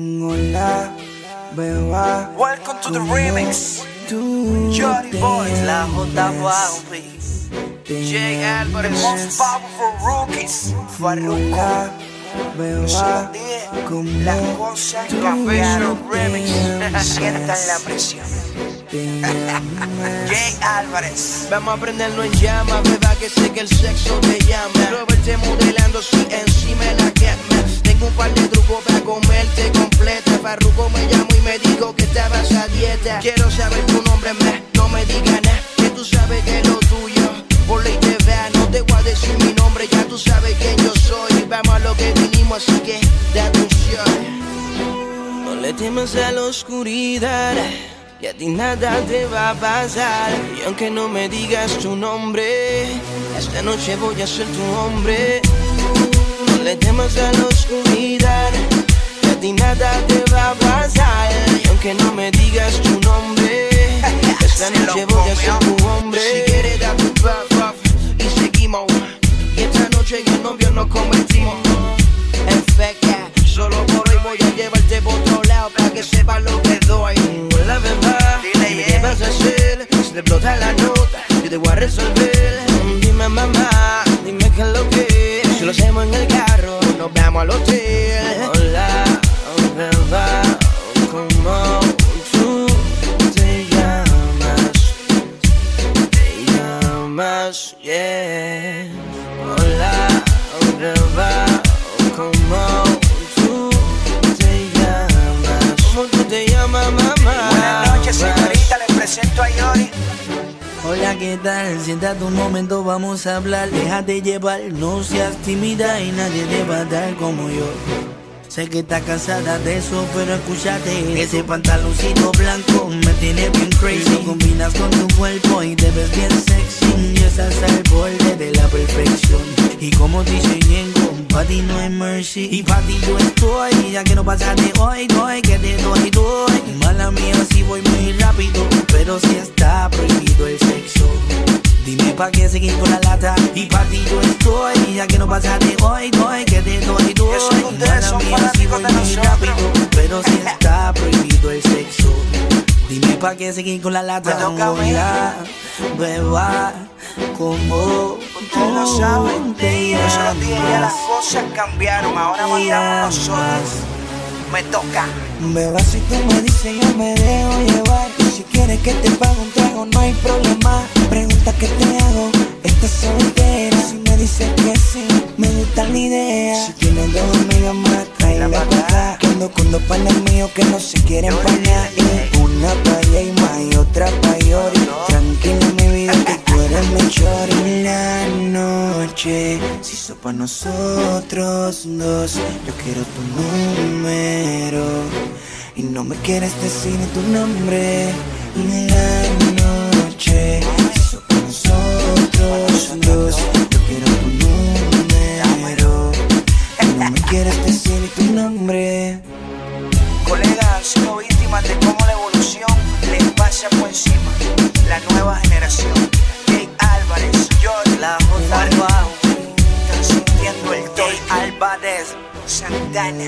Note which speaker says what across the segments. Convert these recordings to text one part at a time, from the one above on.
Speaker 1: Hola, beba.
Speaker 2: Welcome to the remix. Johnny Boys, La J. Bobby. Jay Alvarez, the most powerful rookies. Farruko.
Speaker 1: Beba,
Speaker 2: las cosas cambiaron. Remix. Sientan la presión. Jay Álvarez.
Speaker 3: Vamos a prenderlo en llama, beba que sé que el sexo te llama. Robert modelando si encima Farruko me llamó y me dijo que estabas a dieta. Quiero saber tu nombre, me, no me digas nada. Que tú sabes que es lo tuyo. Por ley te vea, no te voy a decir mi nombre. Ya tú sabes quién yo soy. Vamos a lo que vinimos, así que da atención. No le temas a la oscuridad. Y a ti nada te va a pasar. Y aunque no me digas tu nombre, esta noche voy a ser tu hombre. No le temas a la oscuridad. Y a nada te te explota la nota, yo te voy a resolver. Dime, mamá, dime qué es lo que. Si lo hacemos en el carro, nos vamos al hotel. Hola, bebé, ¿cómo tú te llamas? Te llamas, yeah. Hola, bebé, ¿cómo
Speaker 1: Hola, ¿qué tal? Siéntate un momento, vamos a hablar. Déjate llevar, no seas tímida y nadie te va a dar como yo. Sé que estás cansada de eso, pero escúchate. Ese pantaloncito blanco me tiene bien crazy. Lo combinas con tu cuerpo y te ves bien sexy. Y estás al borde de la perfección. Y como dice Ñengo, pa' ti no hay mercy. Y pa' ti yo estoy, ya que no pasaste hoy, doy, que te Y pa' ti yo estoy Ya que no pasaste hoy, doy Que te doy, doy
Speaker 2: Eso que ustedes son fanáticos de nosotros.
Speaker 1: Pero si está prohibido el sexo Dime pa' qué seguir con la lata
Speaker 2: Me toca.
Speaker 1: Hola, beba Como
Speaker 2: Ustedes lo Yo se los dije, ya las cosas cambiaron. Ahora mandamos nosotros. Me toca.
Speaker 1: Beba, si tú me dices yo me dejo llevar Si quieres que te pague un trago no hay problema me gusta la idea. Si tienes más, tráela
Speaker 2: pa'
Speaker 1: para acá Que ando con dos panas míos que no se quieren pañar Y una pa' y más y otra pa' Yori. Tranquila mi vida que tú eres mi chori. La noche si hizo pa' nosotros dos Yo quiero tu número. Y no me quieres decir ni tu nombre. La nombre
Speaker 2: Colegas han sido víctimas de cómo la evolución les pasa por encima. La nueva generación. Jay Álvarez, George, la J. Están sintiendo el Jay Álvarez. Santana,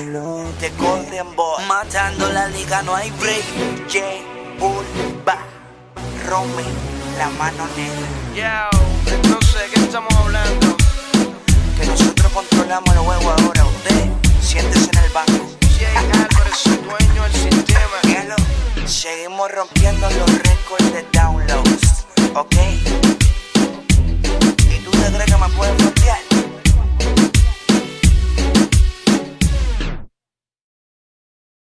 Speaker 2: The Golden Boy.
Speaker 1: Matando la liga no hay break
Speaker 2: Jay Ulva. Romy, la mano negra.
Speaker 3: Yo, entonces, ¿qué estamos hablando?
Speaker 2: Que nosotros controlamos el juego ahora. Usted, siéntese en el banco. Seguimos rompiendo los récords de downloads, ¿ok?